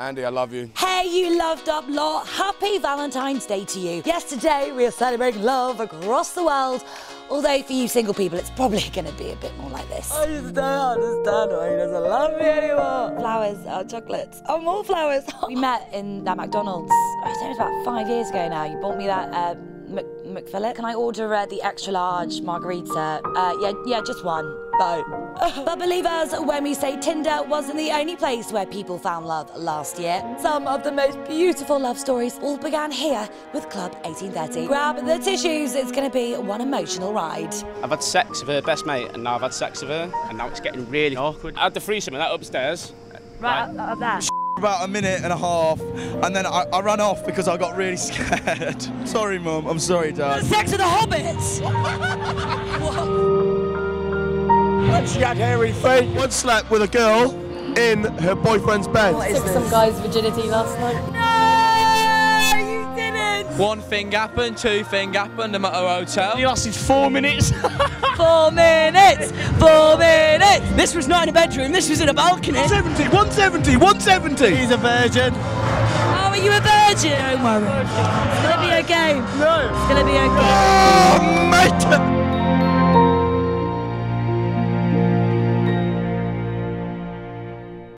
Andy, I love you. Hey, you loved up lot. Happy Valentine's Day to you. Yesterday, we are celebrating love across the world. Although for you single people, it's probably going to be a bit more like this. I just don't understand why he doesn't love me anymore. Flowers, oh, chocolates, oh, more flowers. we met in that McDonald's, I think it was about five years ago now. You bought me that uh, Mc McFillip. Can I order uh, the extra large margarita? Uh, yeah, yeah, just one. Bye. but believe us when we say Tinder wasn't the only place where people found love last year. Some of the most beautiful love stories all began here with Club 1830. Grab the tissues, it's going to be one emotional ride. I've had sex with her best mate, and now I've had sex with her, and now it's getting really awkward. I had the threesome and that upstairs. Right, right. up there. About a minute and a half, and then I, I ran off because I got really scared. sorry, Mum. I'm sorry, Dad. Sex with the hobbits! She had hairy feet. One slept with a girl in her boyfriend's bed. What is some guy's virginity last night. No, you didn't. One thing happened, two thing happened. I'm at a hotel. It lasted four minutes. four minutes. Four minutes. This was not in a bedroom. This was in a balcony. 170. 170. 170. He's a virgin. Oh, are you a virgin? Don't worry. It's gonna be okay. No. It's gonna be okay. Oh,